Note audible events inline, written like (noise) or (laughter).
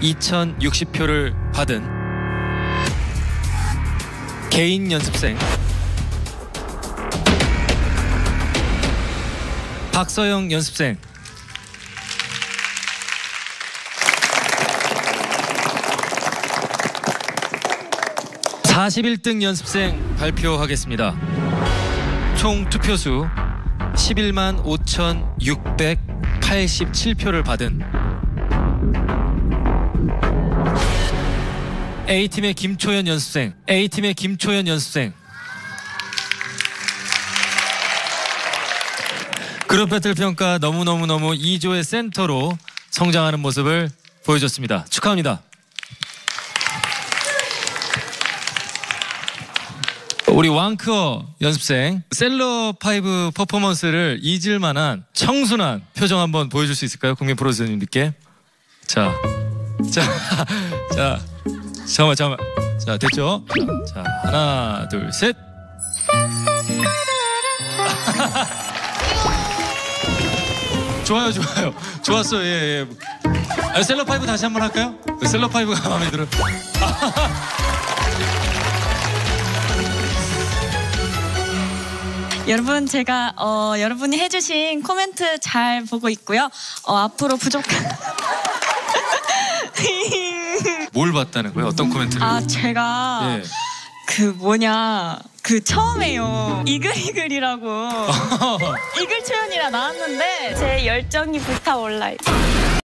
2060표를 받은 개인 연습생 박서영 연습생. (41등) 연습생 발표하겠습니다. 총 투표수 11만 5,687표를 받은 A팀의 김초연 연습생 A팀의 김초연 연습생. 그룹 배틀 평가 너무너무너무 2조의 센터로 성장하는 모습을 보여줬습니다. 축하합니다. 우리 왕크어 연습생 셀럽 파이브 퍼포먼스를 잊을 만한 청순한 표정 한번 보여줄 수 있을까요? 국민 프로듀서님들께? 자, 자, (laughs) 자, 잠깐만, 잠깐만. 자, 됐죠? 자, 하나, 둘, 셋. (laughs) 좋아요, 좋아요. 좋았어, 예, 예. 아, 셀럽 파이브 다시 한번 할까요? 셀럽 파이브가 마음에 들어. (laughs) 여러분 제가 어, 여러분이 해주신 코멘트 잘 보고 있고요. 어, 앞으로 부족한 (laughs) 뭘 봤다는 거예요? 어떤 코멘트를? 아 제가 예. 그 뭐냐 그 처음에요 이글이글이라고 (laughs) 이글 초연이라 나왔는데 제 열정이 불타올라요.